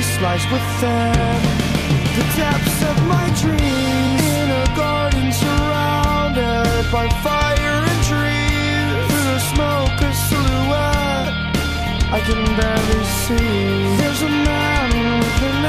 lies within the depths of my dreams. In a garden surrounded by fire and trees. Through the smoke, a silhouette I can barely see. There's a man with